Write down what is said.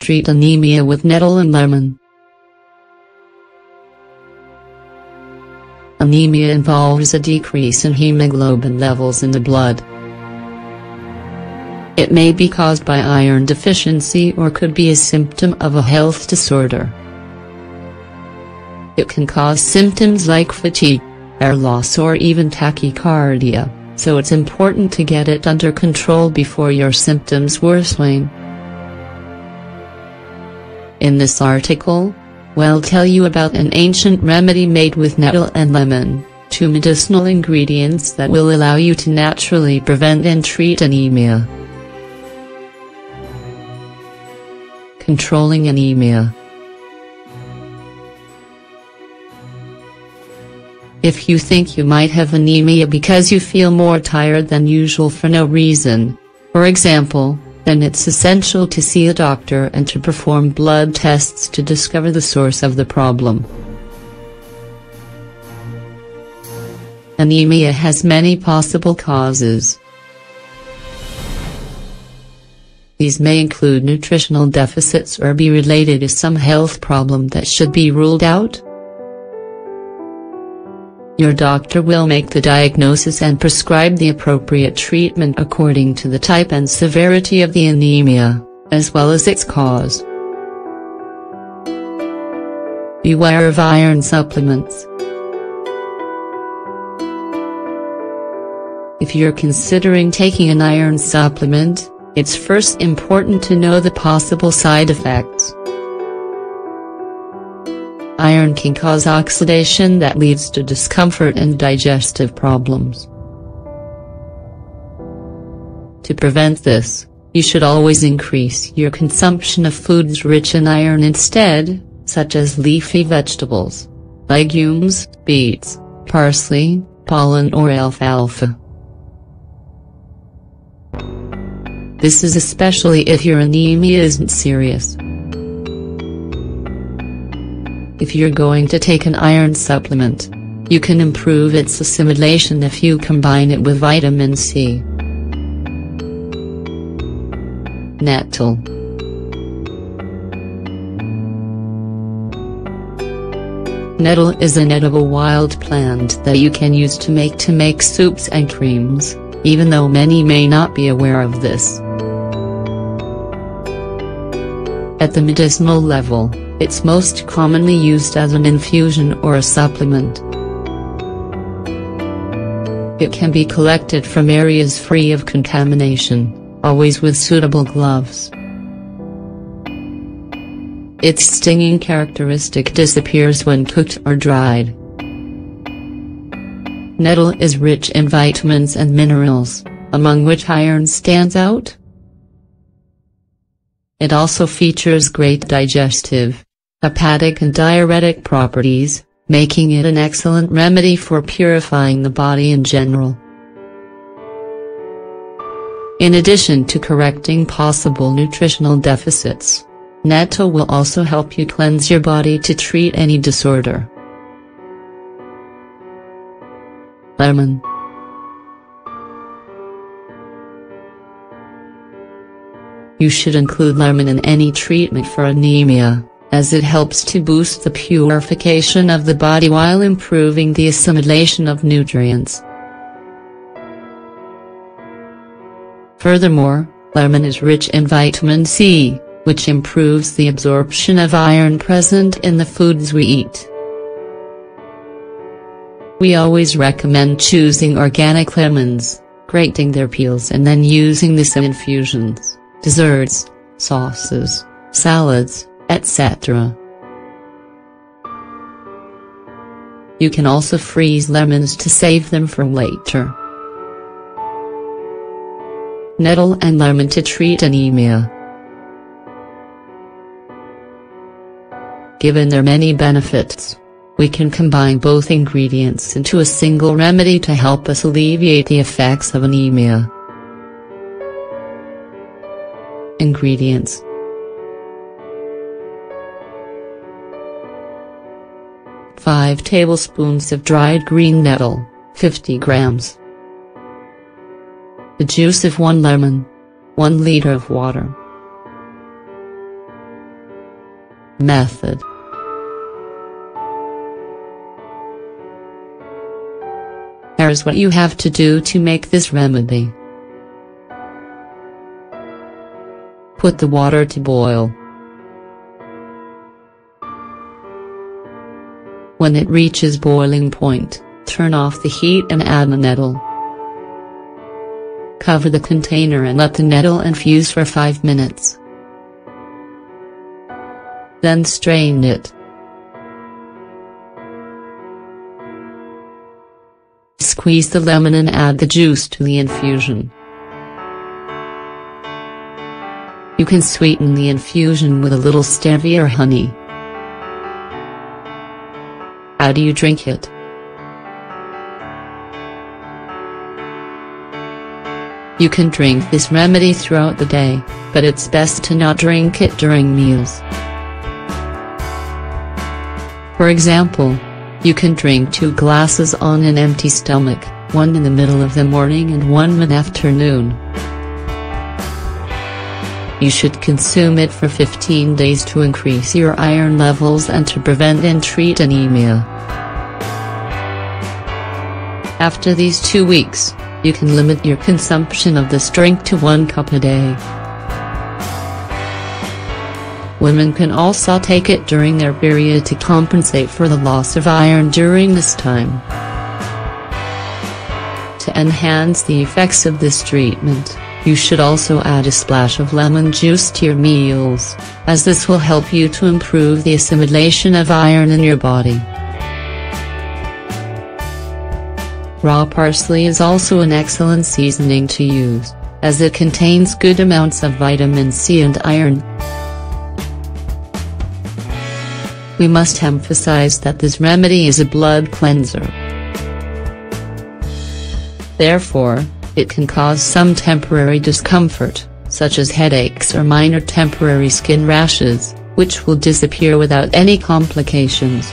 Treat anemia with nettle and lemon. Anemia involves a decrease in hemoglobin levels in the blood. It may be caused by iron deficiency or could be a symptom of a health disorder. It can cause symptoms like fatigue, air loss or even tachycardia, so it's important to get it under control before your symptoms worsen. In this article, we'll tell you about an ancient remedy made with nettle and lemon, two medicinal ingredients that will allow you to naturally prevent and treat anemia. Controlling anemia If you think you might have anemia because you feel more tired than usual for no reason, for example, then it's essential to see a doctor and to perform blood tests to discover the source of the problem. Anemia has many possible causes. These may include nutritional deficits or be related to some health problem that should be ruled out. Your doctor will make the diagnosis and prescribe the appropriate treatment according to the type and severity of the anemia, as well as its cause. Beware of iron supplements. If you're considering taking an iron supplement, it's first important to know the possible side effects. Iron can cause oxidation that leads to discomfort and digestive problems. To prevent this, you should always increase your consumption of foods rich in iron instead, such as leafy vegetables, legumes, beets, parsley, pollen or alfalfa. This is especially if your anemia isn't serious. If you're going to take an iron supplement, you can improve its assimilation if you combine it with vitamin C. Nettle Nettle is an edible wild plant that you can use to make to make soups and creams, even though many may not be aware of this. At the medicinal level, it's most commonly used as an infusion or a supplement. It can be collected from areas free of contamination, always with suitable gloves. Its stinging characteristic disappears when cooked or dried. Nettle is rich in vitamins and minerals, among which iron stands out. It also features great digestive, hepatic and diuretic properties, making it an excellent remedy for purifying the body in general. In addition to correcting possible nutritional deficits, nettle will also help you cleanse your body to treat any disorder. Lemon You should include lemon in any treatment for anemia as it helps to boost the purification of the body while improving the assimilation of nutrients. Furthermore, lemon is rich in vitamin C, which improves the absorption of iron present in the foods we eat. We always recommend choosing organic lemons, grating their peels and then using this in infusions, desserts, sauces, salads, etc. You can also freeze lemons to save them for later. Nettle and lemon to treat anemia. Given their many benefits, we can combine both ingredients into a single remedy to help us alleviate the effects of anemia. Ingredients 5 tablespoons of dried green nettle, 50 grams. The juice of 1 lemon. 1 liter of water. Method Here's what you have to do to make this remedy. Put the water to boil. When it reaches boiling point, turn off the heat and add the nettle. Cover the container and let the nettle infuse for 5 minutes. Then strain it. Squeeze the lemon and add the juice to the infusion. You can sweeten the infusion with a little stevia or honey. How do you drink it? You can drink this remedy throughout the day, but it's best to not drink it during meals. For example, you can drink two glasses on an empty stomach, one in the middle of the morning and one mid-afternoon. You should consume it for 15 days to increase your iron levels and to prevent and treat anemia. After these two weeks, you can limit your consumption of this drink to one cup a day. Women can also take it during their period to compensate for the loss of iron during this time. To enhance the effects of this treatment, you should also add a splash of lemon juice to your meals, as this will help you to improve the assimilation of iron in your body. Raw parsley is also an excellent seasoning to use, as it contains good amounts of vitamin C and iron. We must emphasize that this remedy is a blood cleanser. Therefore, it can cause some temporary discomfort, such as headaches or minor temporary skin rashes, which will disappear without any complications.